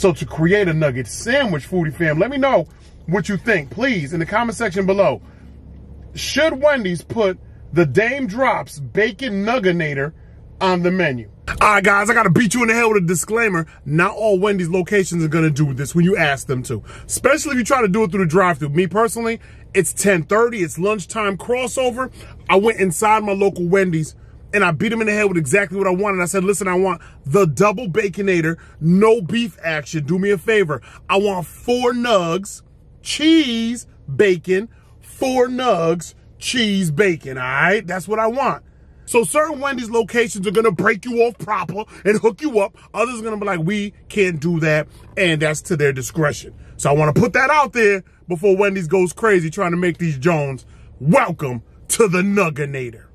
So to create a nugget sandwich, foodie fam, let me know what you think, please, in the comment section below. Should Wendy's put the Daym Drops Bacon Nuggenator on the menu? All right, guys, I got to beat you in the head with a disclaimer. Not all Wendy's locations are going to do this when you ask them to, especially if you try to do it through the drive-thru. Me personally, it's 1030, it's lunchtime crossover. I went inside my local Wendy's and I beat him in the head with exactly what I wanted. I said, listen, I want the double baconator, no beef action. Do me a favor. I want four nugs, cheese, bacon, four nugs, cheese, bacon. All right. That's what I want. So certain Wendy's locations are to break you off proper and hook you up. Others are to be like, we can't do that. And that's to their discretion. So I want to put that out there before Wendy's goes crazy trying to make these Jones. Welcome to the Nuggenator.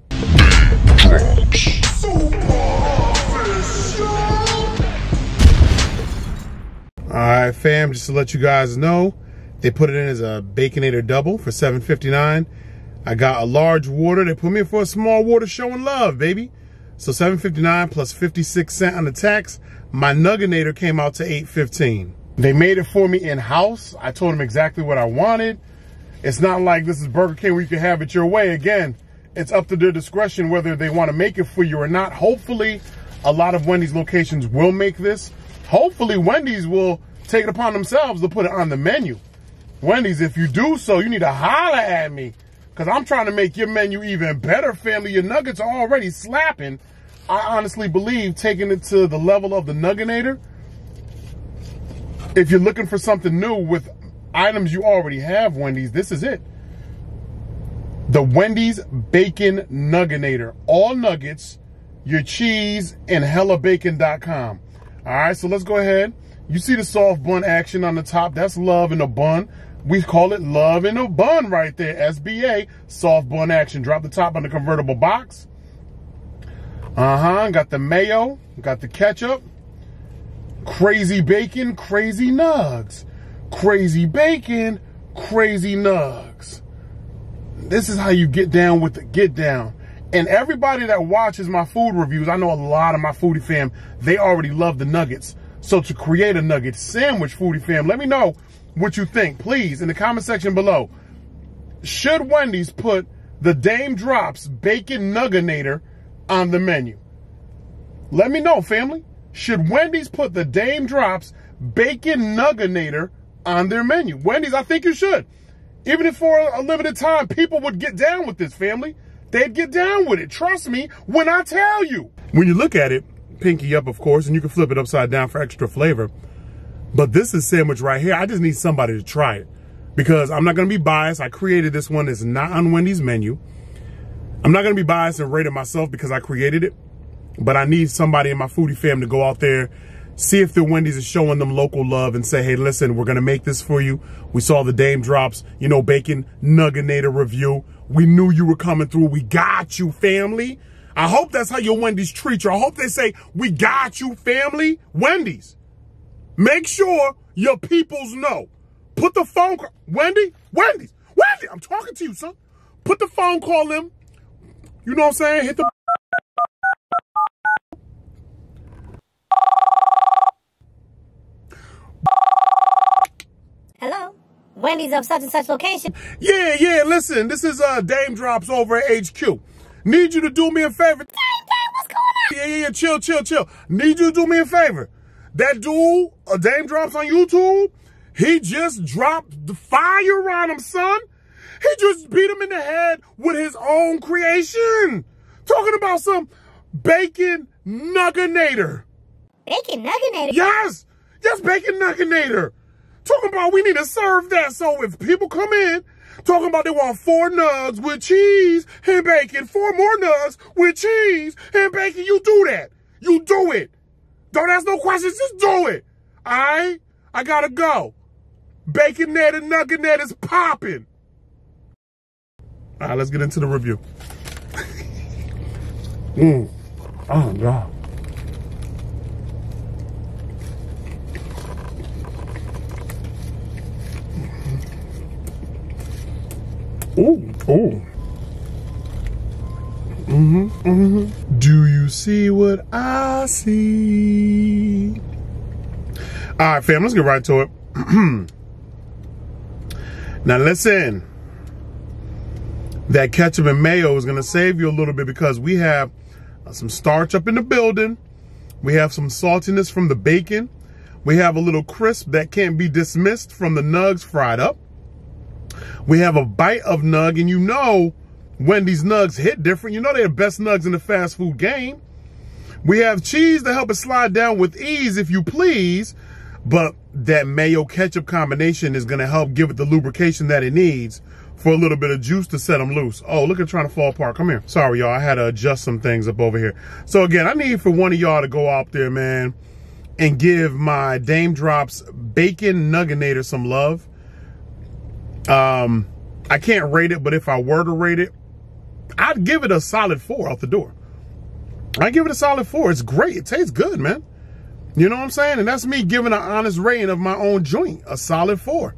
All right, fam, just to let you guys know, they put it in as a Baconator double for $7.59. I got a large water. They put me in for a small water showing love, baby. So 7.59 plus 56 cent on the tax. My Nuggenator came out to 8.15. They made it for me in-house. I told them exactly what I wanted. It's not like this is Burger King where you can have it your way. Again, it's up to their discretion whether they want to make it for you or not. Hopefully, a lot of Wendy's locations will make this. Hopefully, Wendy's will take it upon themselves to put it on the menu. Wendy's, if you do so, you need to holler at me because I'm trying to make your menu even better, family. Your nuggets are already slapping. I honestly believe taking it to the level of the Nuggenator, if you're looking for something new with items you already have, Wendy's, this is it. The Wendy's Bacon Nuggenator. All nuggets, your cheese, and hellabacon.com. All right, so let's go ahead. You see the soft bun action on the top. That's love in a bun. We call it love in a bun right there. SBA, soft bun action. Drop the top on the convertible box. Uh-huh, got the mayo, got the ketchup. Crazy bacon, crazy nugs. Crazy bacon, crazy nugs. This is how you get down with the get down. And everybody that watches my food reviews, I know a lot of my foodie fam, they already love the nuggets. So to create a nugget sandwich, foodie fam, let me know what you think, please, in the comment section below. Should Wendy's put the Daym Drops Bacon Nuggenator on the menu? Let me know, family. Should Wendy's put the Daym Drops Bacon Nuggenator on their menu? Wendy's, I think you should. Even if for a limited time, people would get down with this, family. They'd get down with it. Trust me when I tell you. When you look at it, pinky up, of course, and you can flip it upside down for extra flavor. But this is sandwich right here. I just need somebody to try it because I'm not going to be biased. I created this one. It's not on Wendy's menu. I'm not going to be biased and rate it myself because I created it. But I need somebody in my foodie fam to go out there, see if the Wendy's is showing them local love and say, hey, listen, we're going to make this for you. We saw the Daym Drops, you know, Bacon Nuggenator review. We knew you were coming through. We got you, family. I hope that's how your Wendy's treat you. I hope they say, we got you, family. Wendy's. Make sure your peoples know. Put the phone call. Wendy? Wendy? Wendy! I'm talking to you, son. Put the phone call in. You know what I'm saying? Hit the... Hello? Wendy's of such and such location. Yeah, yeah, listen. This is uh, Daym Drops over at HQ. Need you to do me a favor. Dang, dang, what's going on? Yeah, yeah, yeah. Chill, chill, chill. Need you to do me a favor. That dude, a Daym Drops on YouTube, he just dropped the fire on him, son. He just beat him in the head with his own creation. Talking about some bacon nuggenator. Bacon nuggenator? Yes, yes, bacon nuggenator. Talking about we need to serve that. So if people come in, talking about they want four nugs with cheese and bacon, four more nugs with cheese and bacon, you do that. You do it. Don't ask no questions, just do it. All right? I gotta go. Bacon net and nugget net is popping. All right, let's get into the review. mm. Oh, God. Ooh, ooh. Mm-hmm, mm-hmm. Do you see what I see? All right, fam, let's get right to it. now, listen. That ketchup and mayo is going to save you a little bit because we have uh, some starch up in the building. We have some saltiness from the bacon. We have a little crisp that can't be dismissed from the nugs fried up. We have a bite of nug, and you know when these nugs hit different. You know they're the best nugs in the fast food game. We have cheese to help it slide down with ease, if you please. But that mayo ketchup combination is going to help give it the lubrication that it needs for a little bit of juice to set them loose. Oh, look at trying to fall apart. Come here. Sorry, y'all. I had to adjust some things up over here. So again, I need for one of y'all to go out there, man, and give my Daym Drops Bacon Nuggenator some love. Um, I can't rate it, but if I were to rate it, I'd give it a solid four out the door. I give it a solid four. It's great. It tastes good, man. You know what I'm saying? And that's me giving an honest rating of my own joint, a solid four.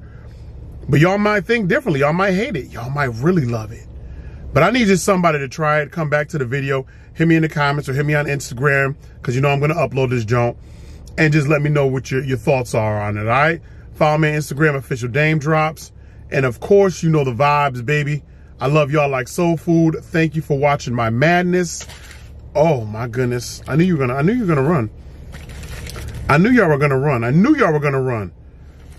But y'all might think differently. Y'all might hate it. Y'all might really love it. But I need just somebody to try it, come back to the video, hit me in the comments or hit me on Instagram, because you know I'm going to upload this joint, and just let me know what your, your thoughts are on it, all right? Follow me on Instagram, official Daym Drops. And of course, you know the vibes, baby. I love y'all like soul food. Thank you for watching my madness. Oh my goodness. I knew you were gonna I knew you were gonna run. I knew y'all were gonna run. I knew y'all were gonna run.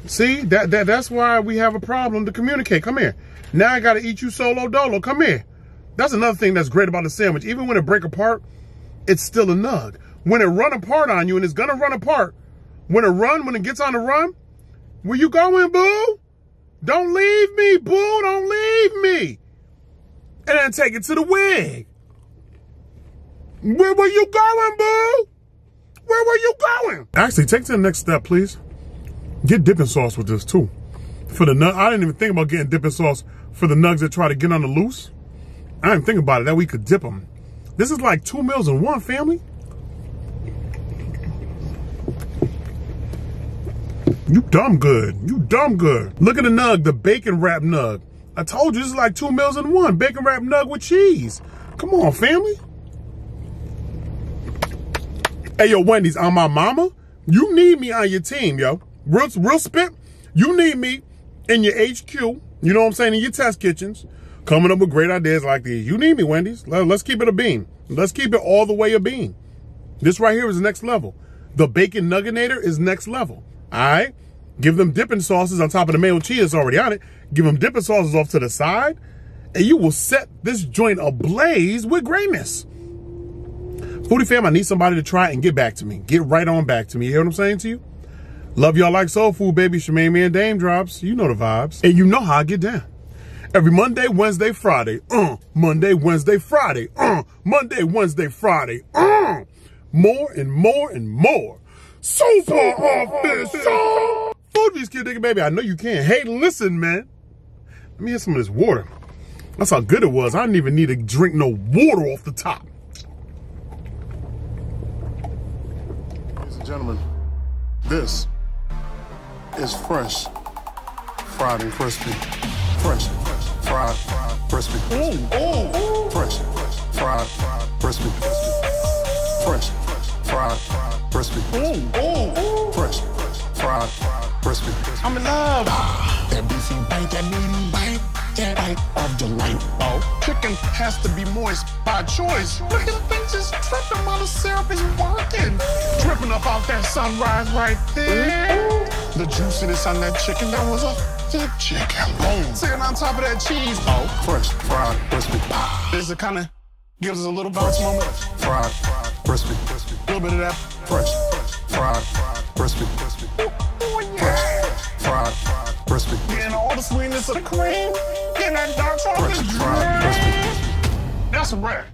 See, that, that that's why we have a problem to communicate. Come here. Now I gotta eat you solo dolo. Come here. That's another thing that's great about the sandwich. Even when it break apart, it's still a nug. When it run apart on you, and it's gonna run apart, when it run, when it gets on the run, where you going, boo? Don't leave me, boo. Don't leave me. And then take it to the wig. Where were you going, boo? Where were you going? Actually, take to the next step, please. Get dipping sauce with this too. For the nut, I didn't even think about getting dipping sauce for the nugs that try to get on the loose. I didn't think about it that we could dip them. This is like two meals in one, family. You dumb good. You dumb good. Look at the nug, the bacon wrap nug. I told you this is like two meals in one. Bacon wrap nug with cheese. Come on, family. Hey, yo, Wendy's, on my mama. You need me on your team, yo. Real, real spit. You need me in your HQ. You know what I'm saying? In your test kitchens. Coming up with great ideas like these. You need me, Wendy's. Let's keep it a bean. Let's keep it all the way a bean. This right here is next level. The bacon nuggenator is next level. All right? Give them dipping sauces on top of the mayo cheese already on it. Give them dipping sauces off to the side. And you will set this joint ablaze with greatness. Foodie fam, I need somebody to try and get back to me. Get right on back to me. You hear what I'm saying to you? Love y'all like soul food, baby. Shemaine Me and Daym Drops. You know the vibes. And you know how I get down. Every Monday, Wednesday, Friday. Uh, Monday, Wednesday, Friday. Uh, Monday, Wednesday, Friday. Uh, more and more and more. Super official. Food these kid nigga, baby. I know you can. Hey, listen, man. Let me get some of this water. That's how good it was. I didn't even need to drink no water off the top. Ladies and gentlemen, this is fresh, fried and crispy. Fresh, fried, crispy. Ooh, ooh, fresh, fried, crispy. Fresh, fried, crispy. Ooh, ooh, fresh, fried, crispy. I'm in love. Ah. That beefy bite, that meaty bite, that bite of delight. Oh, chicken has to be moist by choice. Look at the things just dripping while the syrup is working. Dripping up off that sunrise right there. The juiciness on that chicken, that was a thick chicken. Sitting on top of that cheese. Oh, fresh, fried, crispy. This it kind of gives us a little bounce moment. Fried, crispy, crispy. A little bit of that. Fresh, fried, crispy, crispy. Oh yeah. Fresh, fried, crispy. Getting all the sweetness of the cream. Getting that dark chocolate. Crispy. That's a wrap.